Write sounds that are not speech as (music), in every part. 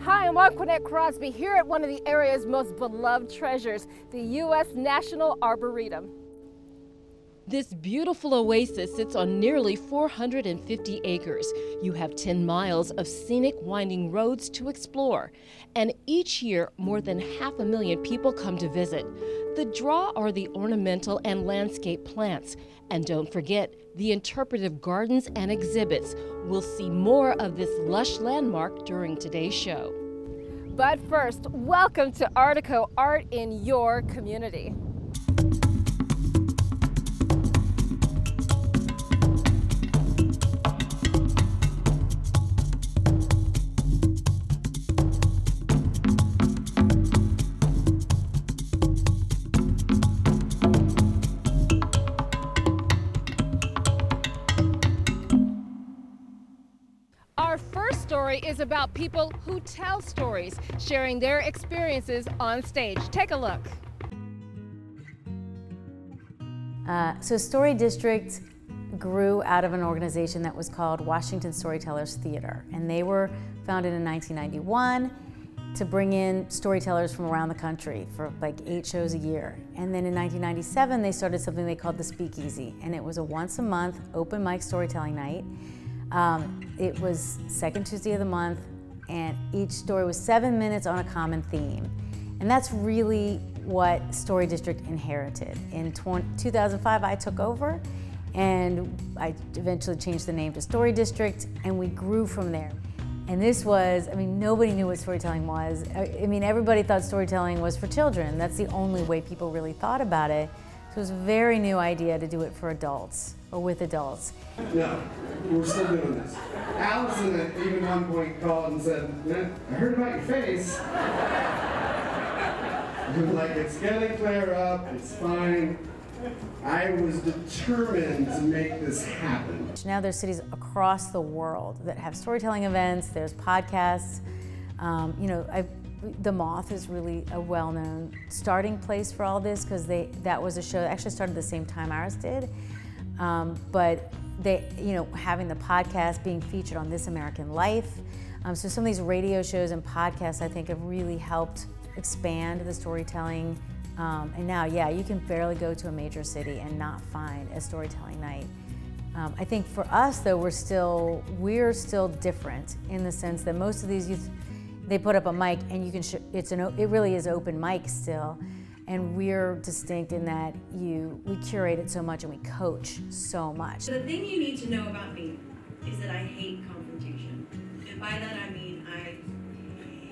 Hi, I'm Anquanette Crosby here at one of the area's most beloved treasures, the U.S. National Arboretum. This beautiful oasis sits on nearly 450 acres. You have 10 miles of scenic winding roads to explore. And each year, more than half a million people come to visit. The draw are the ornamental and landscape plants. And don't forget the interpretive gardens and exhibits. We'll see more of this lush landmark during today's show. But first, welcome to Artico Art in your community. Story is about people who tell stories, sharing their experiences on stage. Take a look. Uh, so Story District grew out of an organization that was called Washington Storytellers Theater, and they were founded in 1991 to bring in storytellers from around the country for like eight shows a year. And then in 1997, they started something they called the Speakeasy, and it was a once a month open mic storytelling night. Um, it was second Tuesday of the month, and each story was seven minutes on a common theme. And that's really what Story District inherited. In 2005, I took over, and I eventually changed the name to Story District, and we grew from there. And this was, I mean, nobody knew what storytelling was. I mean, everybody thought storytelling was for children. That's the only way people really thought about it. So it was a very new idea to do it for adults or with adults. No, we're still doing this. Allison at even one point called and said, I heard about your face. (laughs) Like, it's gonna clear up, it's fine. I was determined to make this happen. Now there's cities across the world that have storytelling events, there's podcasts. Um, you know, I've, the Moth is really a well-known starting place for all this because they that was a show that actually started the same time ours did. Um, but they, you know, having the podcast being featured on This American Life. Um, so some of these radio shows and podcasts I think have really helped expand the storytelling. Um, and now, yeah, you can barely go to a major city and not find a storytelling night. Um, I think for us though, we're still, we're still different in the sense that most of these youth, they put up a mic and you can, it's an, it really is open mic still. And we're distinct in that you we curate it so much and we coach so much. The thing you need to know about me is that I hate confrontation. And by that I mean I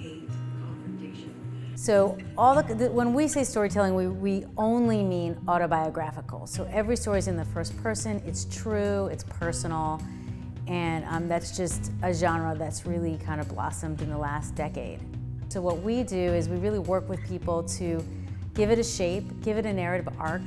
hate confrontation. So all the, the, when we say storytelling, we, we only mean autobiographical. So every story is in the first person, it's true, it's personal, and um, that's just a genre that's really kind of blossomed in the last decade. So what we do is we really work with people to give it a shape, give it a narrative arc,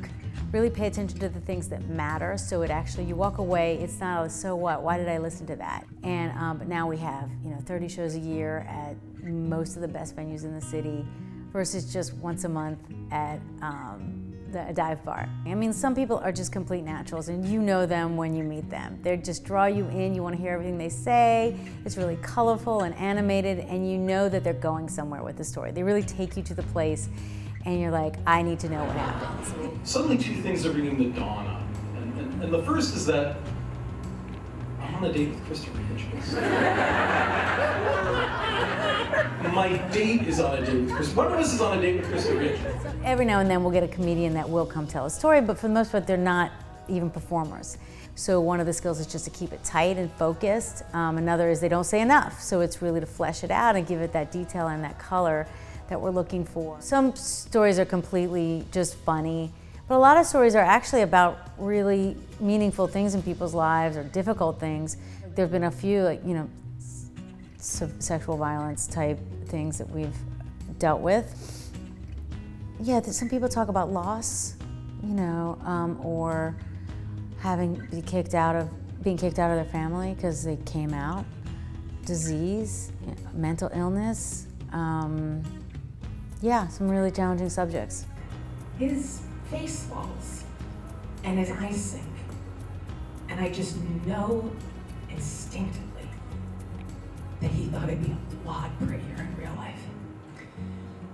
really pay attention to the things that matter so it actually, you walk away, it's not a so what, why did I listen to that? And um, but now we have, you know, 30 shows a year at most of the best venues in the city versus just once a month at um, the dive bar. I mean, some people are just complete naturals and you know them when you meet them. They just draw you in, you want to hear everything they say. It's really colorful and animated and you know that they're going somewhere with the story. They really take you to the place and you're like, I need to know what happens. Suddenly, two things are bringing the dawn on. And, and, and the first is that I'm on a date with Christopher Hitchens. My date is on a date with Chris. One of us is on a date with Christopher Hitchens. Every now and then we'll get a comedian that will come tell a story, but for the most part, they're not even performers. So one of the skills is just to keep it tight and focused. Um, another is they don't say enough. So it's really to flesh it out and give it that detail and that color that we're looking for. Some stories are completely just funny, but a lot of stories are actually about really meaningful things in people's lives or difficult things. There've been a few, like, you know, sexual violence type things that we've dealt with. Yeah, some people talk about loss, you know, um, or having be kicked out of being kicked out of their family because they came out, disease, mental illness. Um, yeah, some really challenging subjects. His face falls and his eyes sink. And I just know instinctively that he thought it'd be a lot prettier in real life.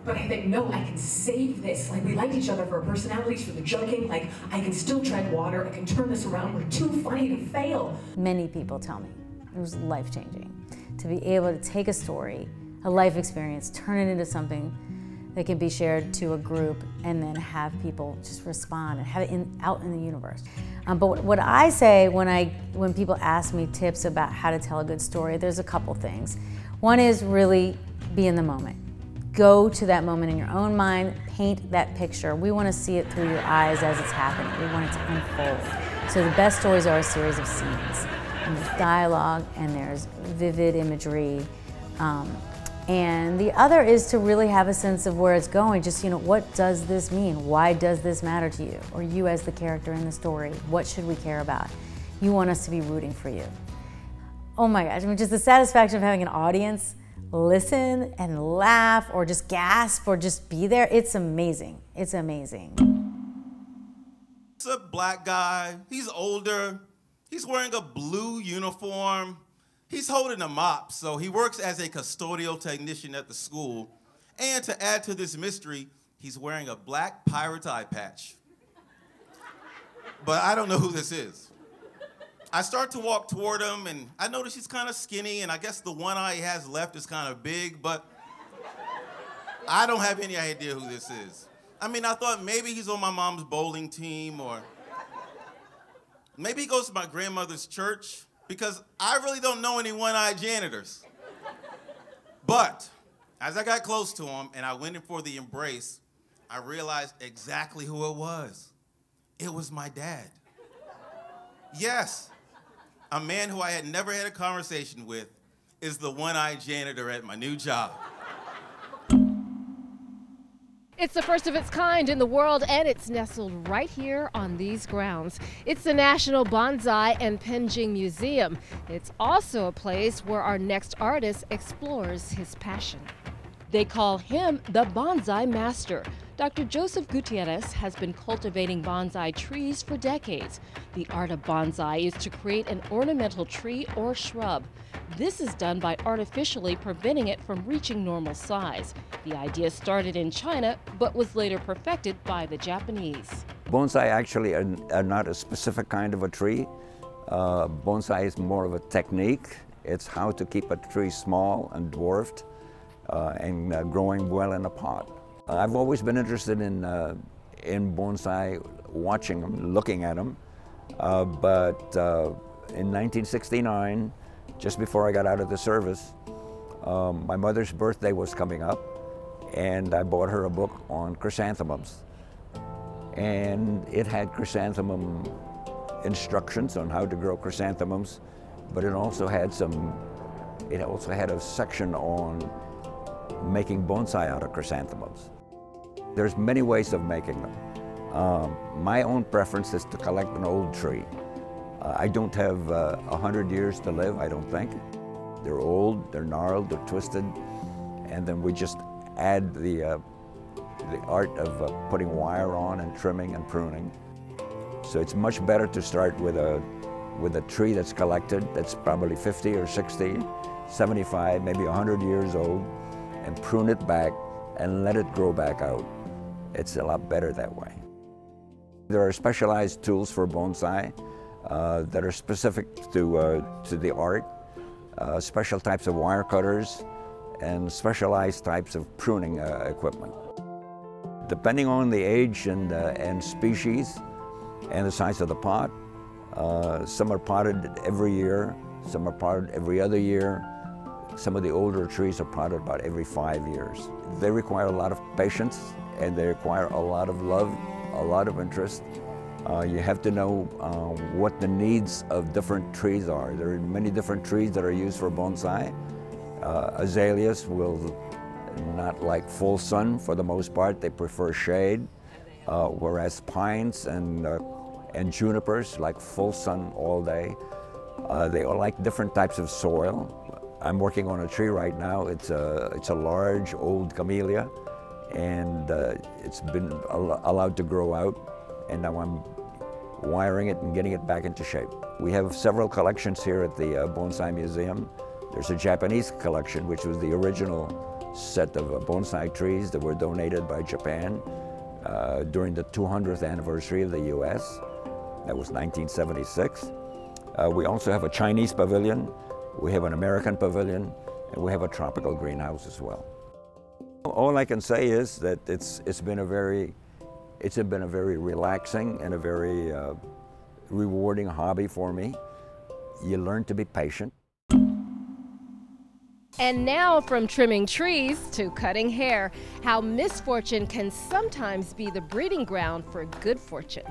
But I think, no, I can save this. Like, we liked each other for our personalities, for the joking. Like, I can still tread water. I can turn this around. We're too funny to fail. Many people tell me it was life changing to be able to take a story, a life experience, turn it into something that can be shared to a group and then have people just respond and have it in, out in the universe. Um, but what I say when, I, when people ask me tips about how to tell a good story, there's a couple things. One is really be in the moment. Go to that moment in your own mind, paint that picture. We want to see it through your eyes as it's happening. We want it to unfold. So the best stories are a series of scenes. And there's dialogue and there's vivid imagery. Um, and the other is to really have a sense of where it's going. Just, you know, what does this mean? Why does this matter to you? Or you as the character in the story, what should we care about? You want us to be rooting for you. Oh my gosh, I mean, just the satisfaction of having an audience listen and laugh or just gasp or just be there, it's amazing. It's amazing. It's a black guy, he's older, he's wearing a blue uniform. He's holding a mop, so he works as a custodial technician at the school. And to add to this mystery, he's wearing a black pirate's eye patch. But I don't know who this is. I start to walk toward him, and I notice he's kind of skinny, and I guess the one eye he has left is kind of big, but I don't have any idea who this is. I mean, I thought maybe he's on my mom's bowling team, or maybe he goes to my grandmother's church because I really don't know any one eyed janitors. But as I got close to him and I went in for the embrace, I realized exactly who it was. It was my dad. Yes, a man who I had never had a conversation with is the one eyed janitor at my new job. It's the first of its kind in the world, and it's nestled right here on these grounds. It's the National Bonsai and Penjing Museum. It's also a place where our next artist explores his passion. They call him the bonsai master. Dr. Joseph Gutierrez has been cultivating bonsai trees for decades. The art of bonsai is to create an ornamental tree or shrub. This is done by artificially preventing it from reaching normal size. The idea started in China, but was later perfected by the Japanese. Bonsai actually are, are not a specific kind of a tree. Uh, bonsai is more of a technique. It's how to keep a tree small and dwarfed uh, and uh, growing well in a pot. Uh, I've always been interested in, uh, in bonsai, watching them, looking at them, uh, but uh, in 1969, just before I got out of the service, um, my mother's birthday was coming up, and I bought her a book on chrysanthemums. And it had chrysanthemum instructions on how to grow chrysanthemums, but it also had some, it also had a section on making bonsai out of chrysanthemums. There's many ways of making them. Um, my own preference is to collect an old tree. Uh, I don't have uh, a uh, hundred years to live, I don't think. They're old, they're gnarled, they're twisted, and then we just add the, uh, the art of uh, putting wire on and trimming and pruning. So it's much better to start with a, with a tree that's collected, that's probably 50 or 60, 75, maybe 100 years old, and prune it back and let it grow back out. It's a lot better that way. There are specialized tools for bonsai uh, that are specific to, uh, to the art, uh, special types of wire cutters, and specialized types of pruning uh, equipment. Depending on the age and, uh, and species and the size of the pot, uh, some are potted every year, some are potted every other year, some of the older trees are potted about every five years. They require a lot of patience and they require a lot of love, a lot of interest. Uh, you have to know uh, what the needs of different trees are. There are many different trees that are used for bonsai. Uh, azaleas will not like full sun for the most part. They prefer shade, uh, whereas pines and, uh, and junipers like full sun all day. Uh, they all like different types of soil. I'm working on a tree right now. It's a, it's a large old camellia and uh, it's been al allowed to grow out and now I'm wiring it and getting it back into shape. We have several collections here at the uh, Bonsai Museum. There's a Japanese collection which was the original set of bonsai trees that were donated by Japan uh, during the 200th anniversary of the U.S. That was 1976. Uh, we also have a Chinese pavilion, we have an American pavilion, and we have a tropical greenhouse as well. All I can say is that it's, it's been a very, it's been a very relaxing and a very uh, rewarding hobby for me. You learn to be patient. And now, from trimming trees to cutting hair, how misfortune can sometimes be the breeding ground for good fortune.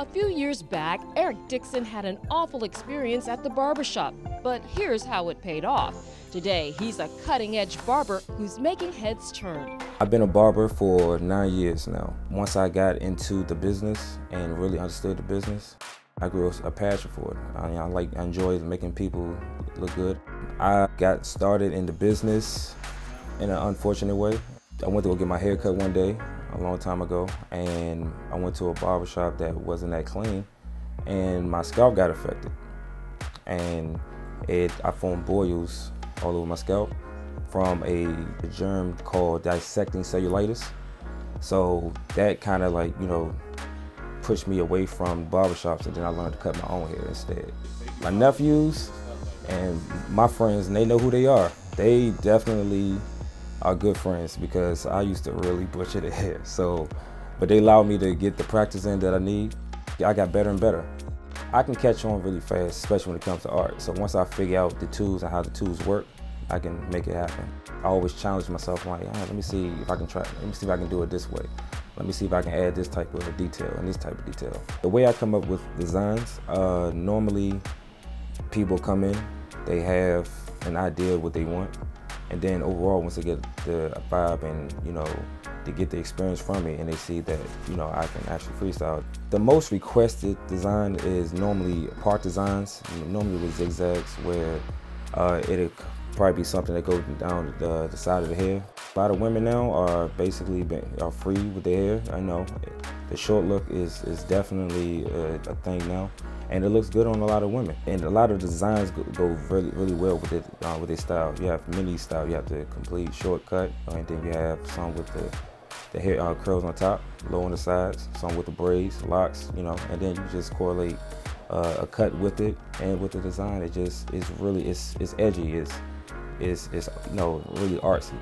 A few years back, Eric Dixon had an awful experience at the barbershop, but here's how it paid off. Today, he's a cutting edge barber who's making heads turn. I've been a barber for nine years now. Once I got into the business and really understood the business, I grew a passion for it. I, I like, I enjoy making people look good. I got started in the business in an unfortunate way. I went to go get my hair cut one day a long time ago, and I went to a barbershop that wasn't that clean, and my scalp got affected. And it, I formed boils all over my scalp from a, a germ called dissecting cellulitis. So that kind of like, you know, pushed me away from barbershops and then I learned to cut my own hair instead. My nephews and my friends, and they know who they are. They definitely are good friends because I used to really butcher the (laughs) hair. So, but they allowed me to get the practice in that I need. I got better and better. I can catch on really fast, especially when it comes to art. So once I figure out the tools and how the tools work, I can make it happen. I always challenge myself, like, oh, let me see if I can try, let me see if I can do it this way. Let me see if I can add this type of detail and this type of detail. The way I come up with designs, uh, normally people come in, they have an idea of what they want, and then overall, once they get the vibe and, you know, they get the experience from me and they see that, you know, I can actually freestyle. The most requested design is normally part designs, normally with zigzags where uh, it'll probably be something that goes down the, the, side of the hair. A lot of women now are basically been, are free with their hair. I know the short look is, is definitely a, a thing now and it looks good on a lot of women. And a lot of designs go, go really, really well with it, uh, with their style. You have mini style, you have the complete shortcut, and then you have some with the the hair uh, curls on top, low on the sides, some with the braids, locks, you know, and then you just correlate uh, a cut with it and with the design. It just is really it's it's edgy, it's it's it's you know really artsy.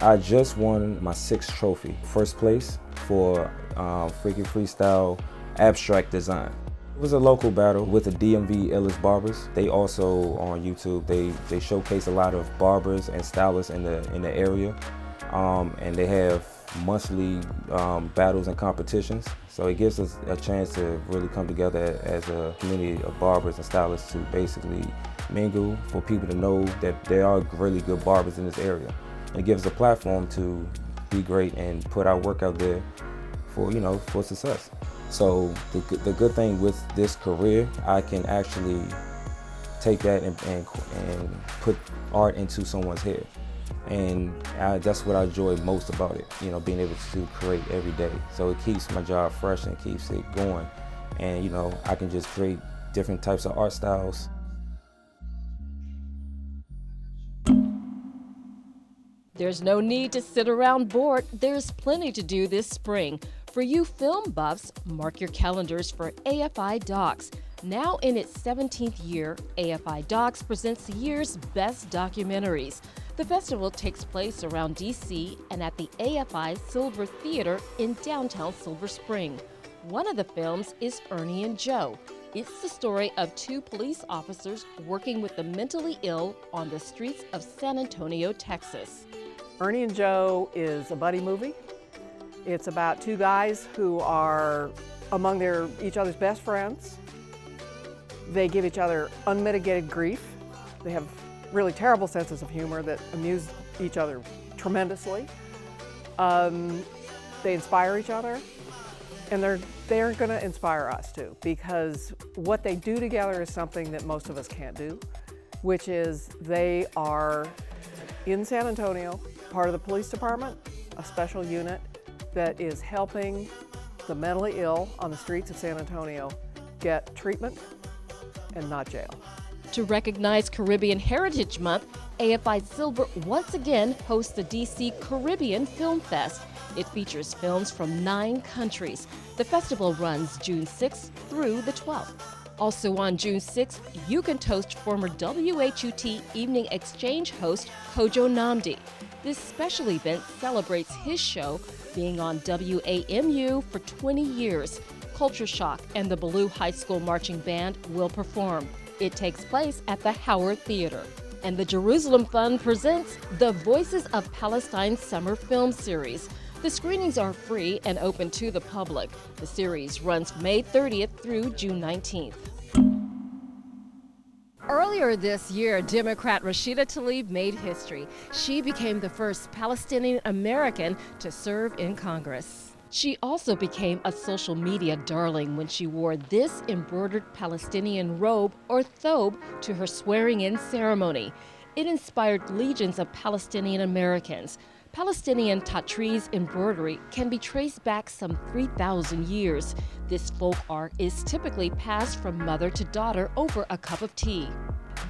I just won my sixth trophy, first place for Freaky Freestyle Abstract Design. It was a local battle with the DMV Illest Barbers. They also on YouTube, they, they showcase a lot of barbers and stylists in the, in the area. Um, and they have monthly um, battles and competitions. So it gives us a chance to really come together as a community of barbers and stylists to basically mingle for people to know that there are really good barbers in this area. And it gives us a platform to be great and put our work out there for, you know, for success. So the, the good thing with this career, I can actually take that and, and, and put art into someone's hair. And I, that's what I enjoy most about it, you know, being able to create every day. So it keeps my job fresh and keeps it going. And, you know, I can just create different types of art styles. There's no need to sit around bored. There's plenty to do this spring. For you film buffs, mark your calendars for AFI Docs. Now in its 17th year, AFI Docs presents the year's best documentaries. The festival takes place around DC and at the AFI Silver Theater in downtown Silver Spring. One of the films is Ernie and Joe. It's the story of two police officers working with the mentally ill on the streets of San Antonio, Texas. Ernie and Joe is a buddy movie it's about two guys who are among their each other's best friends. They give each other unmitigated grief. They have really terrible senses of humor that amuse each other tremendously. Um, they inspire each other, and they're they're going to inspire us too because what they do together is something that most of us can't do, which is they are in San Antonio, part of the police department, a special unit, that is helping the mentally ill on the streets of San Antonio get treatment and not jail. To recognize Caribbean Heritage Month, AFI Silver once again hosts the DC Caribbean Film Fest. It features films from nine countries. The festival runs June 6th through the 12th. Also on June 6th, you can toast former WHUT Evening Exchange host Kojo Nnamdi. This special event celebrates his show being on WAMU for 20 years. Culture Shock and the Ballou High School Marching Band will perform. It takes place at the Howard Theater. And the Jerusalem Fund presents the Voices of Palestine Summer Film Series. The screenings are free and open to the public. The series runs May 30th through June 19th. Earlier this year, Democrat Rashida Tlaib made history. She became the first Palestinian American to serve in Congress. She also became a social media darling when she wore this embroidered Palestinian robe or thobe to her swearing in ceremony. It inspired legions of Palestinian Americans. Palestinian Tatreez embroidery can be traced back some 3,000 years. This folk art is typically passed from mother to daughter over a cup of tea.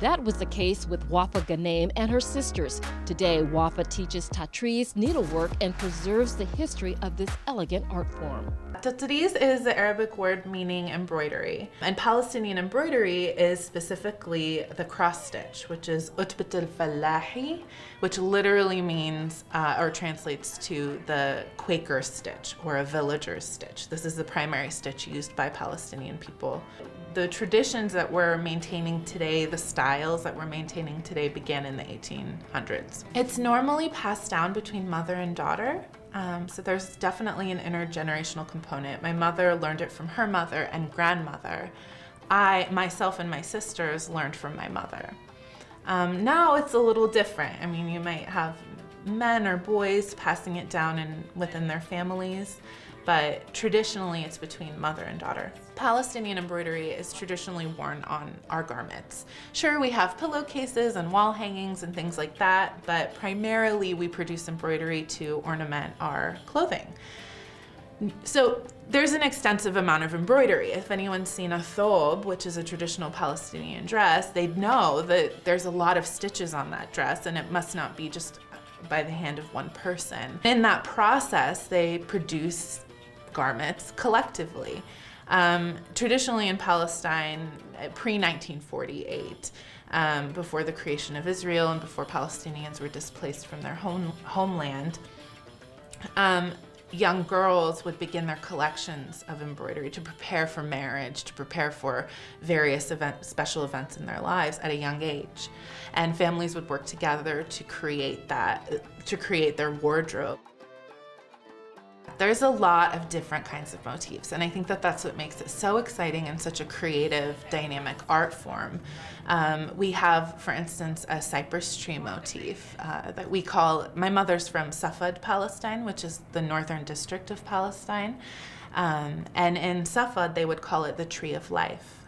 That was the case with Wafa Ghnaim and her sisters. Today, Wafa teaches Tatreez needlework and preserves the history of this elegant art form. Tatreez is the Arabic word meaning embroidery, and Palestinian embroidery is specifically the cross stitch, which is utbat al-fallahi, which literally means uh, or translates to the Quaker stitch or a villager's stitch. This is the primary stitch used by Palestinian people. The traditions that we're maintaining today, the styles that we're maintaining today began in the 1800s. It's normally passed down between mother and daughter. Um, so there's definitely an intergenerational component. My mother learned it from her mother and grandmother. I, myself and my sisters learned from my mother. Um, now it's a little different. I mean, you might have men or boys passing it down in, within their families but traditionally it's between mother and daughter. Palestinian embroidery is traditionally worn on our garments. Sure, we have pillowcases and wall hangings and things like that, but primarily we produce embroidery to ornament our clothing. So there's an extensive amount of embroidery. If anyone's seen a thobe, which is a traditional Palestinian dress, they'd know that there's a lot of stitches on that dress and it must not be just by the hand of one person. In that process, they produce garments collectively. Um, traditionally in Palestine, uh, pre 1948, um, before the creation of Israel and before Palestinians were displaced from their home, homeland, um, young girls would begin their collections of embroidery to prepare for marriage, to prepare for various event, special events in their lives at a young age. And families would work together to create that, to create their wardrobe. There's a lot of different kinds of motifs, and I think that that's what makes it so exciting and such a creative, dynamic art form. Um, we have, for instance, a cypress tree motif uh, that we call, my mother's from Safad, Palestine, which is the northern district of Palestine. Um, and in Safad, they would call it the tree of life.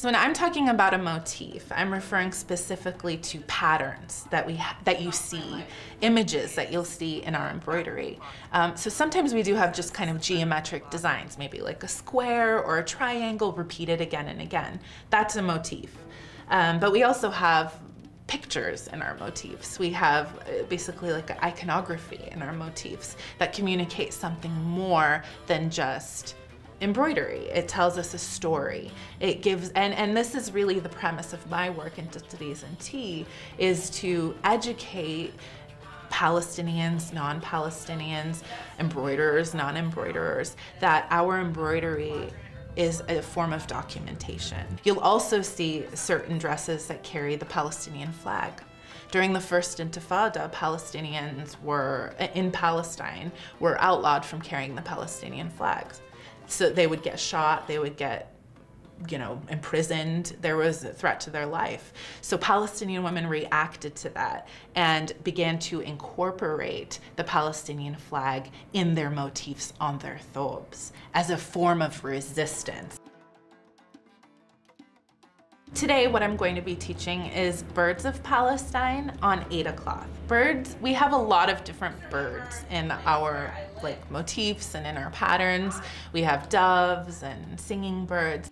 So when I'm talking about a motif, I'm referring specifically to patterns that we that you see, images that you'll see in our embroidery. Um, so sometimes we do have just kind of geometric designs, maybe like a square or a triangle repeated again and again. That's a motif. Um, but we also have pictures in our motifs. We have uh, basically like iconography in our motifs that communicate something more than just embroidery. It tells us a story. It gives, and, and this is really the premise of my work in Tatreez and Tea, is to educate Palestinians, non-Palestinians, embroiderers, non-embroiderers, that our embroidery is a form of documentation. You'll also see certain dresses that carry the Palestinian flag. During the first Intifada, Palestinians were, in Palestine, were outlawed from carrying the Palestinian flags. So they would get shot, they would get you know, imprisoned. There was a threat to their life. So Palestinian women reacted to that and began to incorporate the Palestinian flag in their motifs on their thobes as a form of resistance. Today, what I'm going to be teaching is Birds of Palestine on Aida cloth. Birds, we have a lot of different birds in our like motifs and in our patterns. We have doves and singing birds.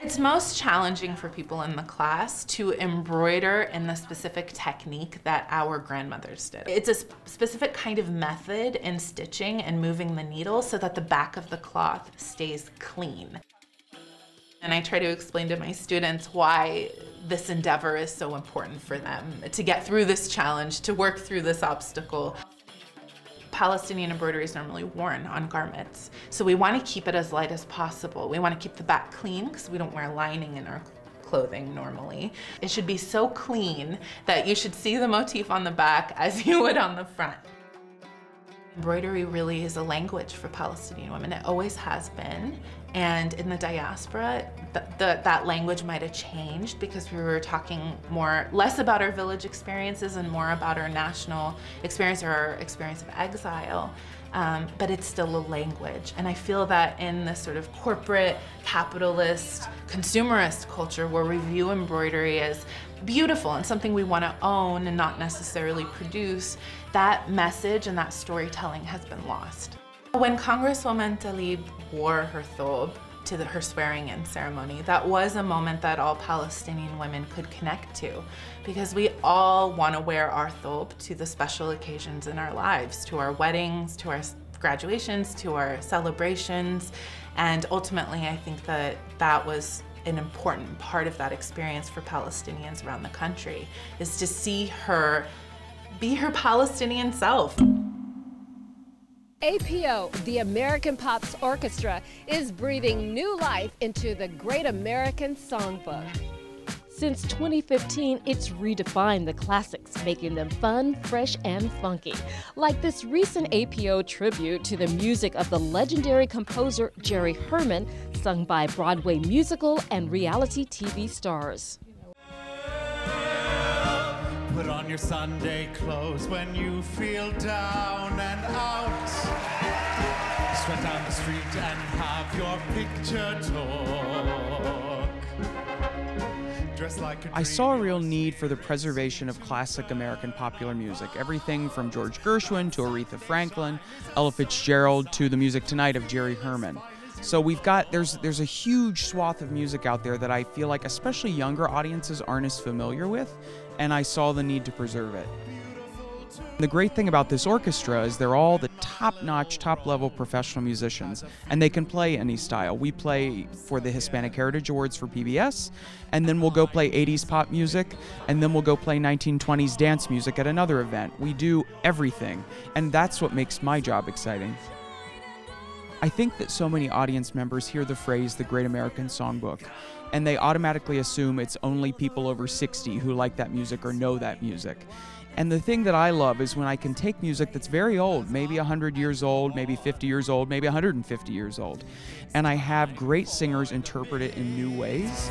It's most challenging for people in the class to embroider in the specific technique that our grandmothers did. It's a specific kind of method in stitching and moving the needle so that the back of the cloth stays clean. And I try to explain to my students why this endeavor is so important for them, to get through this challenge, to work through this obstacle. Palestinian embroidery is normally worn on garments. So we want to keep it as light as possible. We want to keep the back clean because we don't wear lining in our clothing normally. It should be so clean that you should see the motif on the back (laughs) as you would on the front. Embroidery really is a language for Palestinian women. It always has been. And in the diaspora, th the, that language might have changed because we were talking more, less about our village experiences and more about our national experience or our experience of exile. Um, but it's still a language. And I feel that in this sort of corporate, capitalist, consumerist culture where we view embroidery as beautiful and something we want to own and not necessarily produce, that message and that storytelling has been lost. When Congresswoman Tlaib wore her thobe to the, her swearing-in ceremony, that was a moment that all Palestinian women could connect to because we all want to wear our thobe to the special occasions in our lives, to our weddings, to our graduations, to our celebrations, and ultimately I think that that was an important part of that experience for Palestinians around the country, is to see her be her Palestinian self. APO, the American Pops Orchestra, is breathing new life into the Great American Songbook. Since 2015, it's redefined the classics, making them fun, fresh, and funky. Like this recent APO tribute to the music of the legendary composer Jerry Herman, sung by Broadway musical and reality TV stars. Put on your Sunday clothes when you feel down and out. Down the street and have your picture. Dress like a I saw a real need for the preservation of classic American popular music. Everything from George Gershwin to Aretha Franklin, Ella Fitzgerald to the music tonight of Jerry Herman. So we've got there's there's a huge swath of music out there that I feel like especially younger audiences aren't as familiar with, and I saw the need to preserve it. The great thing about this orchestra is they're all the top-notch, top-level professional musicians, and they can play any style. We play for the Hispanic Heritage Awards for PBS, and then we'll go play 80s pop music, and then we'll go play 1920s dance music at another event. We do everything, and that's what makes my job exciting. I think that so many audience members hear the phrase the Great American Songbook, and they automatically assume it's only people over 60 who like that music or know that music. And the thing that I love is when I can take music that's very old, maybe 100 years old, maybe 50 years old, maybe 150 years old, and I have great singers interpret it in new ways.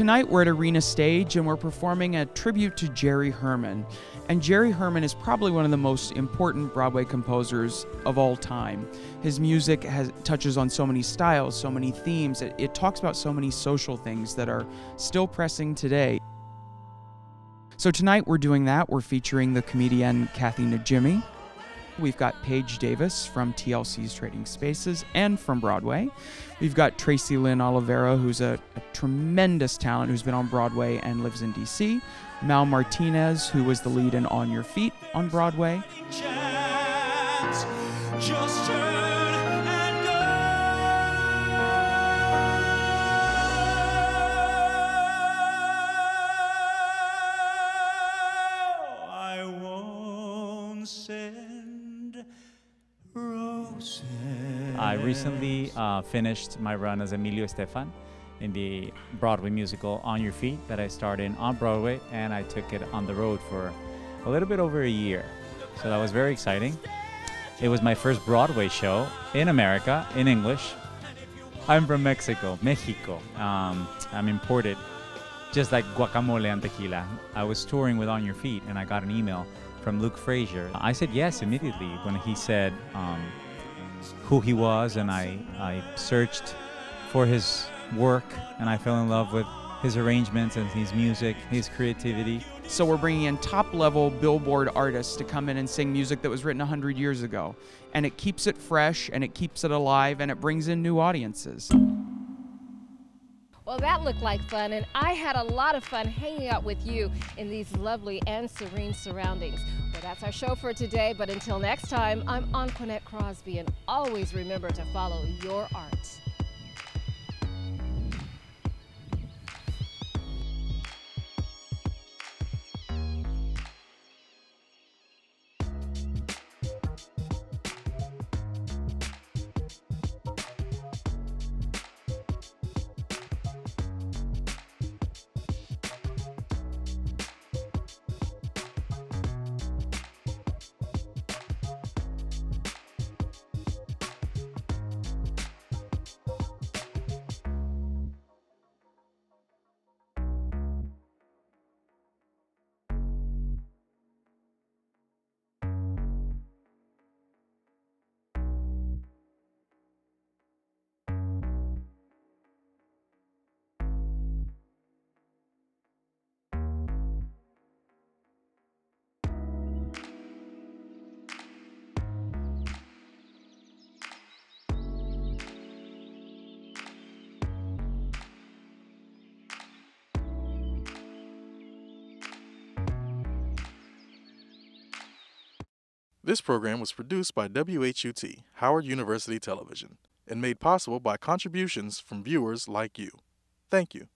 Tonight we're at Arena Stage and we're performing a tribute to Jerry Herman. And Jerry Herman is probably one of the most important Broadway composers of all time. His music has touches on so many styles, so many themes. It, it talks about so many social things that are still pressing today. So tonight we're doing that. We're featuring the comedian Kathy Najimy. We've got Paige Davis from TLC's Trading Spaces and from Broadway. We've got Tracy Lynn Olivera, who's a, a, tremendous talent who's been on Broadway and lives in DC. Mal Martinez, who was the lead in On Your Feet on Broadway. I recently uh, finished my run as Emilio Estefan in the Broadway musical On Your Feet that I starred in on Broadway, and I took it on the road for a little bit over a year. So that was very exciting. It was my first Broadway show in America, in English. I'm from Mexico, Mexico. Um, I'm imported, just like guacamole and tequila. I was touring with On Your Feet, and I got an email from Luke Frazier. I said yes immediately when he said um, who he was, and I, I searched for his work, and I fell in love with his arrangements and his music, his creativity. So we're bringing in top level billboard artists to come in and sing music that was written 100 years ago. And it keeps it fresh and it keeps it alive and it brings in new audiences. Well, that looked like fun, and I had a lot of fun hanging out with you in these lovely and serene surroundings. Well, that's our show for today, but until next time, I'm Anquanette Crosby, and always remember to follow your art. This program was produced by WHUT, Howard University Television, and made possible by contributions from viewers like you. Thank you.